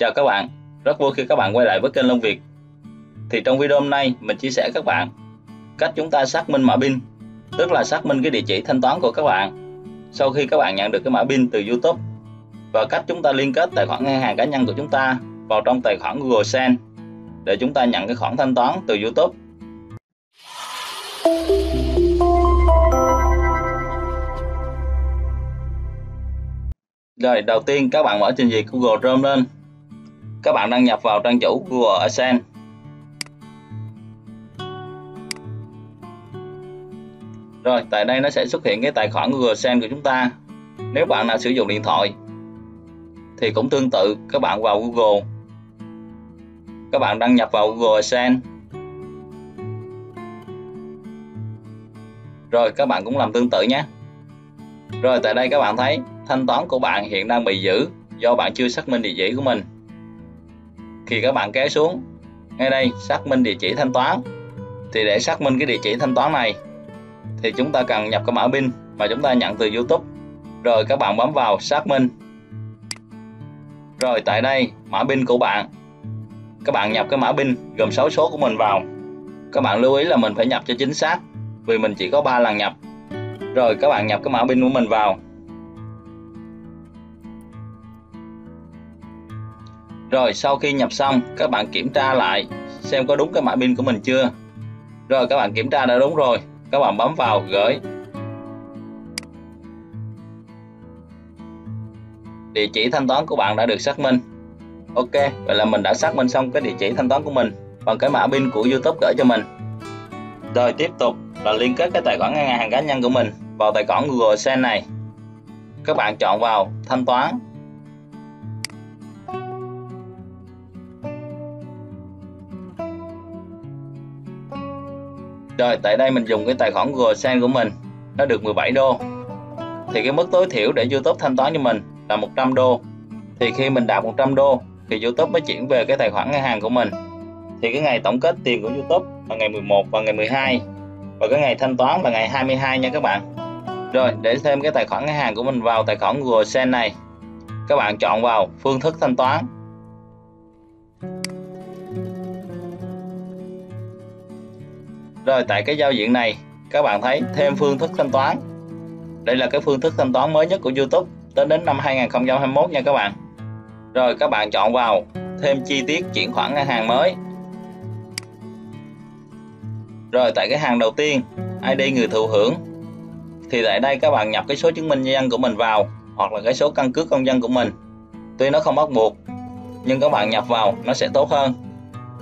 Chào các bạn, rất vui khi các bạn quay lại với kênh Long Việt. Thì trong video hôm nay mình chia sẻ các bạn cách chúng ta xác minh mã pin, tức là xác minh cái địa chỉ thanh toán của các bạn sau khi các bạn nhận được cái mã pin từ YouTube và cách chúng ta liên kết tài khoản ngân hàng cá nhân của chúng ta vào trong tài khoản Google Send để chúng ta nhận cái khoản thanh toán từ YouTube. Rồi, đầu tiên các bạn mở trình duyệt Google Chrome lên các bạn đăng nhập vào trang chủ Google AdSense Rồi, tại đây nó sẽ xuất hiện cái tài khoản Google AdSense của chúng ta. Nếu bạn nào sử dụng điện thoại thì cũng tương tự, các bạn vào Google. Các bạn đăng nhập vào Google AdSense. Rồi, các bạn cũng làm tương tự nhé. Rồi, tại đây các bạn thấy thanh toán của bạn hiện đang bị giữ do bạn chưa xác minh địa chỉ của mình khi các bạn kéo xuống. Ngay đây, xác minh địa chỉ thanh toán. Thì để xác minh cái địa chỉ thanh toán này, thì chúng ta cần nhập cái mã pin mà chúng ta nhận từ YouTube. Rồi các bạn bấm vào xác minh. Rồi tại đây, mã pin của bạn. Các bạn nhập cái mã pin gồm 6 số của mình vào. Các bạn lưu ý là mình phải nhập cho chính xác, vì mình chỉ có 3 lần nhập. Rồi các bạn nhập cái mã pin của mình vào. Rồi sau khi nhập xong, các bạn kiểm tra lại xem có đúng cái mã pin của mình chưa. Rồi các bạn kiểm tra đã đúng rồi, các bạn bấm vào gửi. Địa chỉ thanh toán của bạn đã được xác minh. Ok, vậy là mình đã xác minh xong cái địa chỉ thanh toán của mình bằng cái mã pin của YouTube gửi cho mình. Rồi tiếp tục là liên kết cái tài khoản ngân hàng cá nhân của mình vào tài khoản Google Send này. Các bạn chọn vào thanh toán Rồi tại đây mình dùng cái tài khoản Google sen của mình. Nó được 17 đô. Thì cái mức tối thiểu để YouTube thanh toán cho mình là 100 đô. Thì khi mình đạt 100 đô, thì YouTube mới chuyển về cái tài khoản ngân hàng của mình. Thì cái ngày tổng kết tiền của YouTube là ngày 11 và ngày 12 và cái ngày thanh toán là ngày 22 nha các bạn. Rồi, để thêm cái tài khoản ngân hàng của mình vào tài khoản Google sen này, các bạn chọn vào phương thức thanh toán. Rồi tại cái giao diện này, các bạn thấy thêm phương thức thanh toán. Đây là cái phương thức thanh toán mới nhất của YouTube tới đến năm 2021 nha các bạn. Rồi các bạn chọn vào thêm chi tiết chuyển khoản ngân hàng mới. Rồi tại cái hàng đầu tiên ID người thụ hưởng, thì tại đây các bạn nhập cái số chứng minh nhân dân của mình vào, hoặc là cái số căn cước công dân của mình. Tuy nó không bắt buộc, nhưng các bạn nhập vào nó sẽ tốt hơn.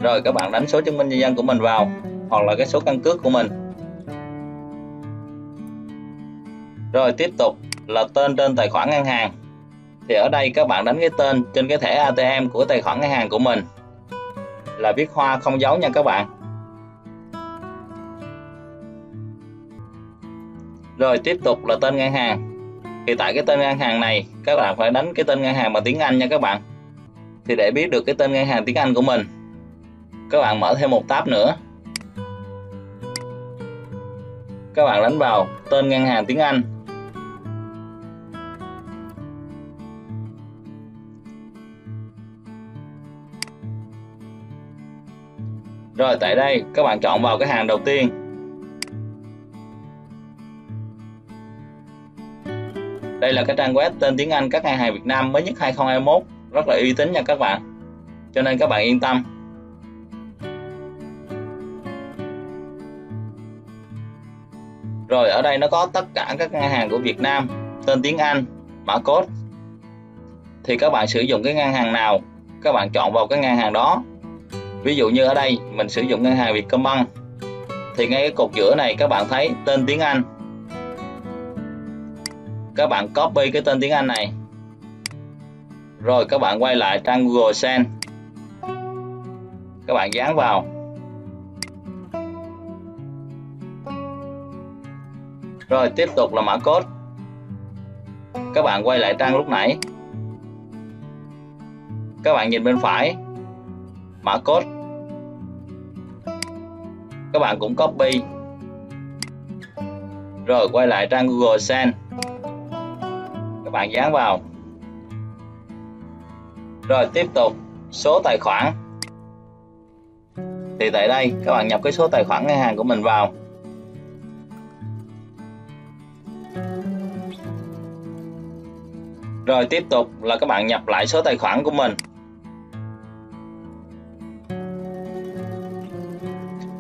Rồi các bạn đánh số chứng minh nhân dân của mình vào hoặc là cái số căn cước của mình. Rồi tiếp tục là tên trên tài khoản ngân hàng. Thì ở đây các bạn đánh cái tên trên cái thẻ ATM của tài khoản ngân hàng của mình là viết hoa không dấu nha các bạn. Rồi tiếp tục là tên ngân hàng. Thì tại cái tên ngân hàng này, các bạn phải đánh cái tên ngân hàng bằng tiếng Anh nha các bạn. Thì để biết được cái tên ngân hàng tiếng Anh của mình, các bạn mở thêm một tab nữa. Các bạn đánh vào tên ngân hàng tiếng Anh. Rồi, tại đây, các bạn chọn vào cái hàng đầu tiên. Đây là cái trang web tên tiếng Anh các ngân hàng Việt Nam mới nhất 2021 Rất là uy tín nha các bạn. Cho nên các bạn yên tâm. Rồi ở đây nó có tất cả các ngân hàng của Việt Nam, tên tiếng Anh, mã code. Thì các bạn sử dụng cái ngân hàng nào, các bạn chọn vào cái ngân hàng đó. Ví dụ như ở đây mình sử dụng ngân hàng Vietcombank thì ngay cái cột giữa này các bạn thấy tên tiếng Anh. Các bạn copy cái tên tiếng Anh này. Rồi các bạn quay lại trang Google Sen Các bạn dán vào Rồi, tiếp tục là mã code. Các bạn quay lại trang lúc nãy. Các bạn nhìn bên phải. Mã code. Các bạn cũng copy. Rồi, quay lại trang Google Send. Các bạn dán vào. Rồi, tiếp tục số tài khoản thì tại đây, các bạn nhập cái số tài khoản ngân hàng của mình vào rồi tiếp tục là các bạn nhập lại số tài khoản của mình.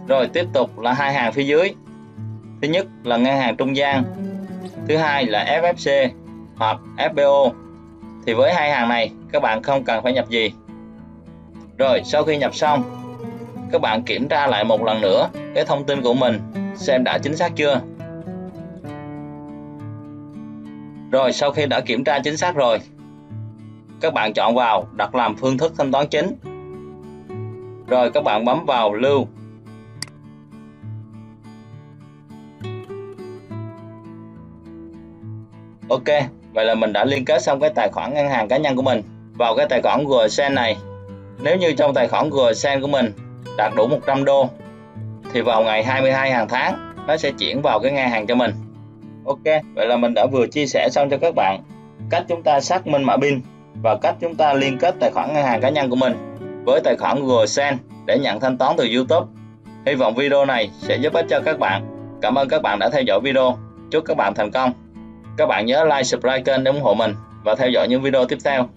Rồi tiếp tục là hai hàng phía dưới. Thứ nhất là ngân hàng trung gian, thứ hai là FFC hoặc FBO thì với hai hàng này, các bạn không cần phải nhập gì. Rồi sau khi nhập xong, các bạn kiểm tra lại một lần nữa cái thông tin của mình xem đã chính xác chưa. Rồi sau khi đã kiểm tra chính xác rồi các bạn chọn vào đặt làm phương thức thanh toán chính rồi các bạn bấm vào lưu Ok, vậy là mình đã liên kết xong cái tài khoản ngân hàng cá nhân của mình vào cái tài khoản GSend này. Nếu như trong tài khoản GSend của mình đạt đủ 100 đô thì vào ngày 22 hàng tháng nó sẽ chuyển vào cái ngân hàng cho mình. Ok, vậy là mình đã vừa chia sẻ xong cho các bạn cách chúng ta xác minh mã PIN và cách chúng ta liên kết tài khoản ngân hàng cá nhân của mình với tài khoản Google Send để nhận thanh toán từ YouTube. Hy vọng video này sẽ giúp ích cho các bạn. Cảm ơn các bạn đã theo dõi video. Chúc các bạn thành công. Các bạn nhớ like, subscribe kênh để ủng hộ mình và theo dõi những video tiếp theo.